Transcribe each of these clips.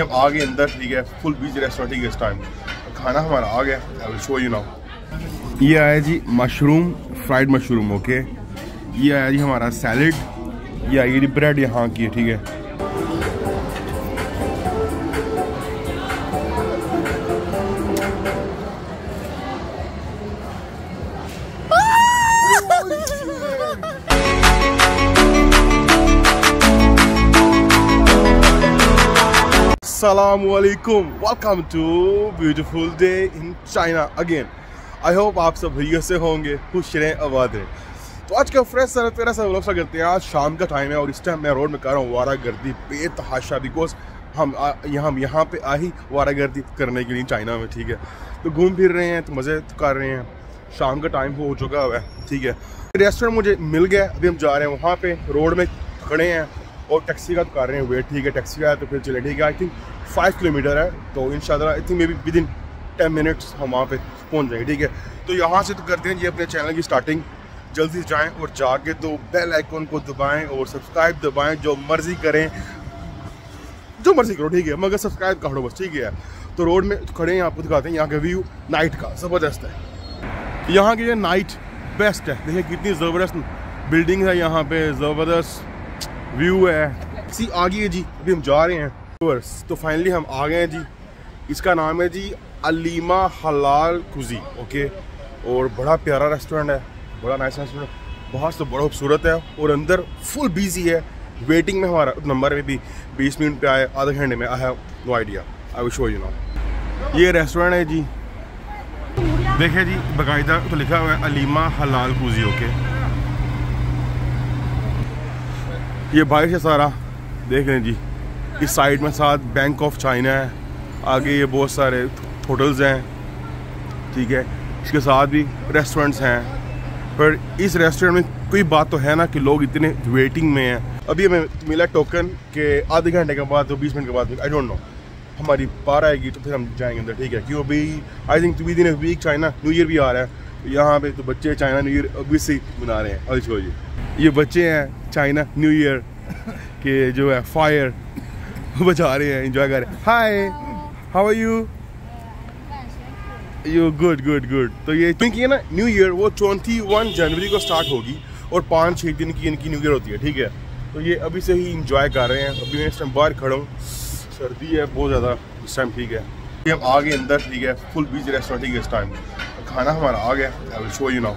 हम आ गए अंदर, ठीक है फुल बीच रेस्टोरेंट ठीक है, इस टाइम खाना हमारा आ गया. I will show you now ये आया जी मशरूम फ्राइड मशरूम ओके ये आया जी हमारा सैलड ये आई जी ब्रेड यहाँ की, ठीक है? Assalamualaikum. Welcome to beautiful day in China again. I hope आप सब भैया से होंगे, खुश रहें, आबाद रहें। तो आज का फ्रेश सर तेरा सब लोग करते हैं। आज शाम का टाइम है और इस टाइम मैं रोड में कर रहा हूँ वारा गर्दी बेतहाशा बिकॉज़ हम यहाँ यहाँ पे आ ही वारा गर्दी करने के लिए चाइना में, ठीक है? तो घूम फिर रहे हैं तो मज़े तो कर रहे हैं। शाम का टाइम हो चुका हुआ है, ठीक है? रेस्टोरेंट मुझे मिल गया, अभी हम जा रहे हैं वहाँ पे रोड में खड़े हैं। और टैक्सी का तो कर रहे हैं, वेट ठीक है, टैक्सी का है तो फिर चले, ठीक है आई थिंक फाइव किलोमीटर है तो in I think maybe within ten minutes हम वहाँ पे पहुँच जाएँगे, ठीक है। तो यहाँ से तो करते हैं जी अपने चैनल की स्टार्टिंग जल्दी जाएँ और जाके तो बेल आइकॉन को दबाएँ और सब्सक्राइब दबाएँ, जो मर्ज़ी करें। जो मर्ज़ी करो, ठीक है, मगर सब्सक्राइब करो बस, ठीक है तो रोड में खड़े हैं, आपको दिखाते हैं, यहाँ का व्यू नाइट का, ज़बरदस्त है। यहाँ की जो नाइट बेस्ट है, देखिए कितनी ज़बरदस्त बिल्डिंग है यहाँ पे, ज़बरदस्त। व्यू है। सी आ गई है जी। अभी हम जा रहे हैं। तो फाइनली हम आ गए हैं जी। इसका नाम है जी अलीमा हलाल कुजी ओके और बड़ा प्यारा रेस्टोरेंट है। बड़ा नाइस रेस्टोरेंट बहुत से बड़ा खूबसूरत है और अंदर फुल बिज़ी है। वेटिंग में हमारा नंबर में भी बीस मिनट पे आए, आधे घंटे में I have no idea I will show you no ये रेस्टोरेंट है जी। देखिए जी, बाकायदा तो लिखा हुआ है अलीमा हलाल कुजी ओके ये बारिश है सारा। देख लें जी, इस साइड में साथ बैंक ऑफ़ चाइना है। आगे ये बहुत सारे होटल्स हैं। ठीक है, इसके साथ भी रेस्टोरेंट्स हैं। पर इस रेस्टोरेंट में कोई बात तो है ना कि लोग इतने वेटिंग में हैं। अभी हमें मिला टोकन के आधे घंटे के बाद तो बीस मिनट के बाद आई डोंट नो हमारी पार आएगी तो फिर हम जाएँगे अंदर, ठीक है। क्यों अभी I think within week China New Year भी आ रहा है। यहाँ पे तो बच्चे चाइना न्यू ईयर से मना रहे हैं। अभी जी ये बच्चे हैं चाइना न्यू ईयर के जो है फायर बचा रहे हैं इंजॉय कर रहे हैं। Hi how are you you good good good तो ये क्योंकि ना न्यू ईयर वो ट्वेंटी वन जनवरी को स्टार्ट होगी और पाँच छः दिन की इनकी न्यू ईयर होती है, ठीक है? तो ये अभी से ही इंजॉय कर रहे हैं। अभी मैं इस टाइम बाहर खड़ा हूँ। सर्दी है, बहुत ज़्यादा इस टाइम ठीक है? हम आ गए अंदर, ठीक है? फुल बीच रेस्टोरेंट ठीक है, इस टाइम खाना हमारा आ गया। I will show you now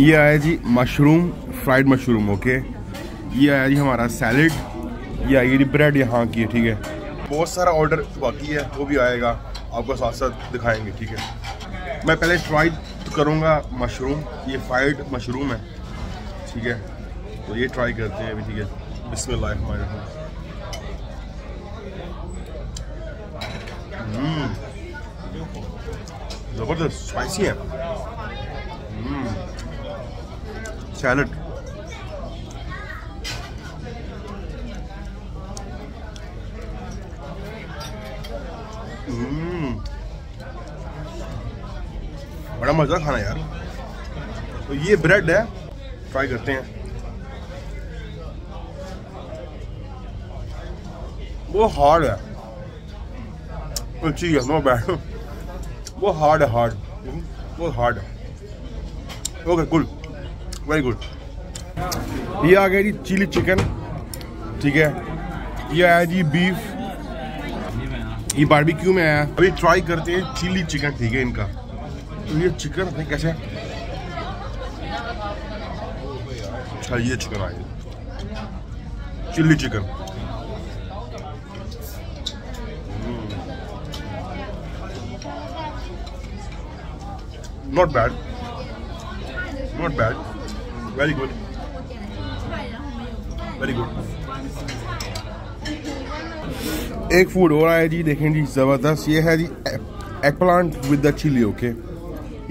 ये आया जी मशरूम फ्राइड मशरूम, ओके? ये आया जी हमारा सैलड। ये आई जी ब्रेड यहाँ की है ठीक है? बहुत सारा ऑर्डर बाकी है, वो भी आएगा। आपको साथ साथ दिखाएँगे, ठीक है? मैं पहले ट्राई करूँगा मशरूम। ये फ्राइड मशरूम है, ठीक है? तो ये ट्राई करते हैं अभी, ठीक है? बिस्मिल्लाह हम्म। ज़बरदस्त स्पाइसी है। सैलड। बड़ा मज़ा खाना यार। तो ये ब्रेड है ट्राई करते हैं। वो हार्ड है। अच्छी है नो बैड वो हार्ड है हार्ड वो हार्ड है। ओके गुड वेरी गुड ये आ गया जी चिली चिकन, ठीक है। ये आया जी बीफ ये बारबेक्यू में आया। अभी ट्राई करते हैं चिली चिकन ठीक है इनका। तो ये चिकन अपने कैसे। अच्छा ये चिकन आया। Chilli chicken not bad not bad very good very good एक फ़ूड हो रहा है जी, देखें जी, ज़बरदस्त। ये है जी eggplant with the chilli okay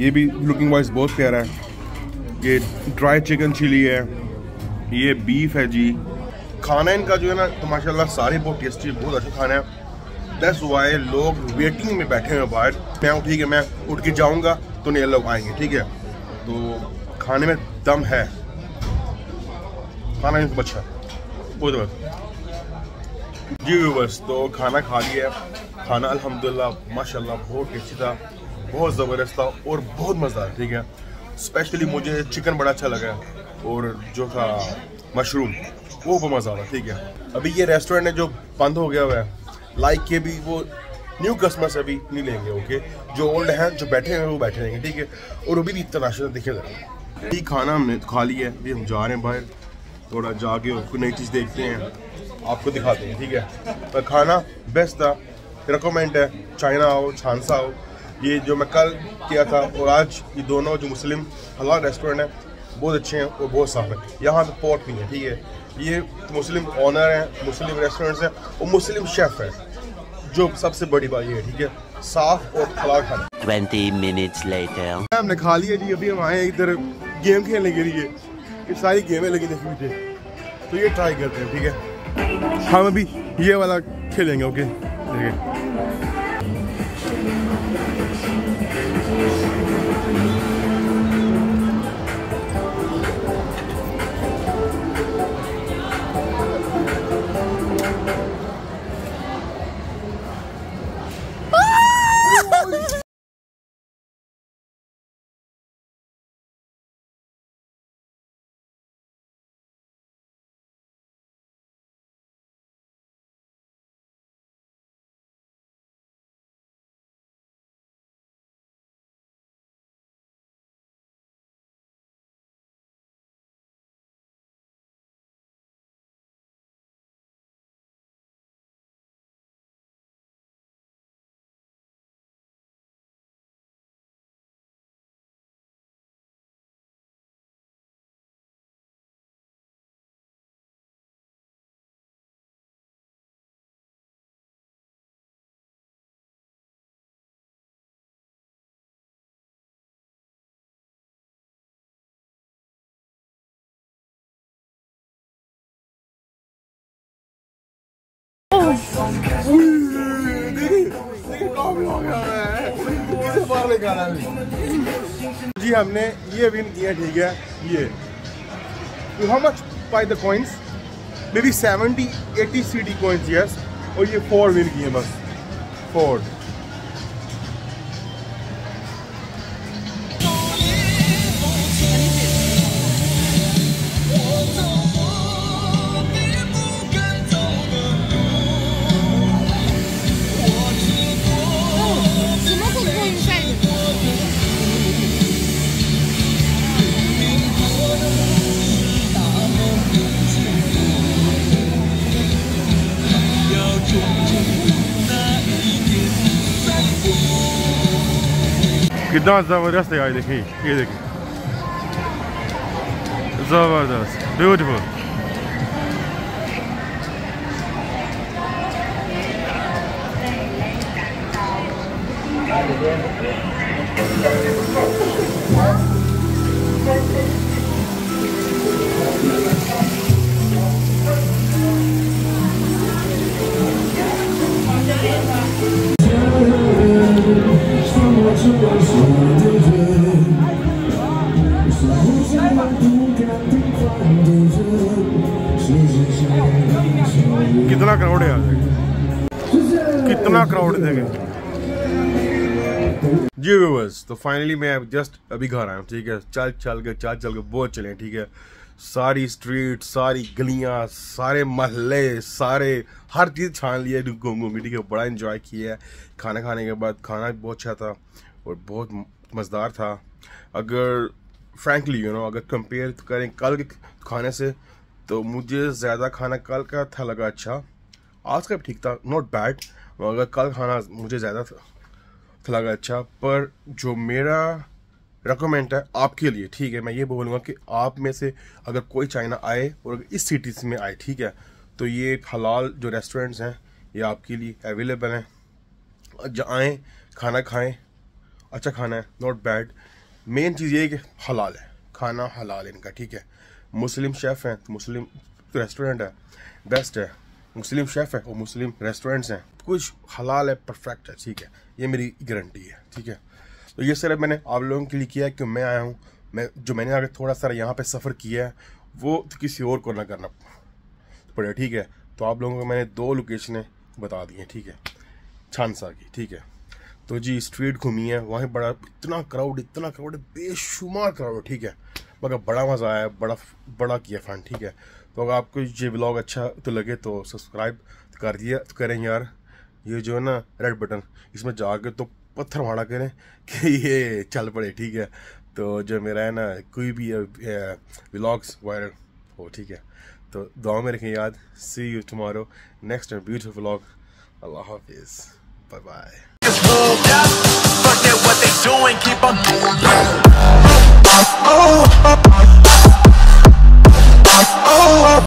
ये भी लुकिंग वाइज बहुत प्यारा है। ये ड्राई चिकन चिली है। ये बीफ है जी। खाना इनका जो है ना तो माशाल्लाह सारे बहुत टेस्टी बहुत अच्छा खाना है। दस वाई लोग वेटिंग में बैठे हुए बाहर। मैं ठीक है, मैं उठ के जाऊँगा तो नहीं लोग आएँगे, ठीक है? तो खाने में दम है। खाना इनको अच्छा बहुत जी, बस तो खाना खा लिया है। खाना अल्हम्दुलिल्लाह, माशाल्लाह, बहुत टेस्टी था, बहुत ज़बरदस्त था और बहुत मज़ा आया ठीक है। स्पेशली मुझे चिकन बड़ा अच्छा लगा और जो था मशरूम वो बहुत मज़ा आया, ठीक है। अभी ये रेस्टोरेंट है जो बंद हो गया हुआ है लाइक के भी वो न्यू कस्टमर्स अभी नहीं लेंगे ओके जो ओल्ड हैं, जो बैठे हैं, वो बैठे रहेंगे, ठीक है। और अभी भी इतना तनाशा दिखे जरा ये खाना हमने खा लिया है, अभी हम जा रहे हैं बाहर, थोड़ा जाके और कोई नई चीज़ देखते हैं। आपको दिखाते हैं ठीक है? पर खाना बेस्ट था। रिकमेंड है चाइना हो छानसा हो ये जो मैं कल किया था और आज ये दोनों जो मुस्लिम हलाल रेस्टोरेंट है बहुत अच्छे हैं और बहुत साफ़ है। यहाँ पे पोर्ट नहीं है ठीक है? ये मुस्लिम ऑनर हैं मुस्लिम रेस्टोरेंट्स हैं और मुस्लिम शेफ़ है जो सबसे बड़ी बात ये है ठीक है? साफ़ और हलाल खाना। 20 minutes later. हमने खा लिया जी अभी हम आए इधर गेम खेलने के लिए। ये सारी गेमें लगी देखी मुझे। तो ये ट्राई करते हैं ठीक है? हम अभी ये वाला खेलेंगे ओके ठीक जी, हमने ये विन किया, ठीक है? ये। How much by the coins maybe seventy eighty C D coins yes और ये फोर विन किए, बस। फोर कितना ज़बरदस्त है यार देखिए ये देखिए ज़बरदस्त ब्यूटीफुल कितना क्राउड है आज? कितना क्राउड देखे? जी व्यूवर्स तो फाइनली मैं जस्ट अभी घर आया हूँ, ठीक है? चल चल के, चल चल के बहुत चले, ठीक है? सारी स्ट्रीट सारी गलियाँ, सारे महल्ले, सारे, हर चीज़ छान लिया घूम घूम ठीक है? बड़ा इन्जॉय किया है। खाना खाने के बाद खाना बहुत अच्छा था और बहुत मज़ेदार था। अगर फ्रैंकली यू नो अगर कंपेयर करें कल के खाने से तो मुझे ज़्यादा खाना कल का था लगा अच्छा। आज का भी ठीक था नॉट बैड मगर कल खाना मुझे ज़्यादा था लगा अच्छा। पर जो मेरा रिकमेंड है आपके लिए, ठीक है, मैं ये बोलूँगा कि आप में से अगर कोई चाइना आए और इस सिटीज़ में आए, ठीक है तो ये हलाल जो रेस्टोरेंट्स हैं, ये आपके लिए अवेलेबल हैं। आएँ, खाना खाएँ अच्छा खाना है नॉट बैड मेन चीज़ ये है कि हलाल है, खाना हलाल इनका, ठीक है। मुस्लिम शेफ़ हैं मुस्लिम रेस्टोरेंट है बेस्ट है मुस्लिम शेफ़ है और मुस्लिम रेस्टोरेंट्स हैं। कुछ हलाल है परफेक्ट है, ठीक है। ये मेरी गारंटी है, ठीक है। तो ये सिर्फ़ मैंने आप लोगों के लिए किया है कि मैं आया हूँ। मैं, जो मैंने अगर थोड़ा सा यहाँ पे सफ़र किया है, वो तो किसी और को ना करना। पड़े ठीक है। तो आप लोगों को मैंने दो लोकेशनें बता दी हैं, ठीक है। छानसा की, ठीक है। तो जी स्ट्रीट घूमी है, वहाँ बड़ा, इतना क्राउड इतना क्राउड बेशुमार क्राउड ठीक है। मगर बड़ा मज़ा आया, बड़ा बड़ा किया फन ठीक है। तो अगर आपको ये ब्लॉग अच्छा तो लगे तो सब्सक्राइब कर दिया तो करें यार। ये जो है ना रेड बटन इसमें जाके तो पत्थर मारा करें कि ये चल पड़े, ठीक है। तो जो मेरा है ना, कोई भी व्लॉग्स वायरल हो, ठीक है। तो दुआ में रखें याद see you tomorrow next beautiful vlog अल्लाह हाफिज़ bye bye Oh, oh. oh.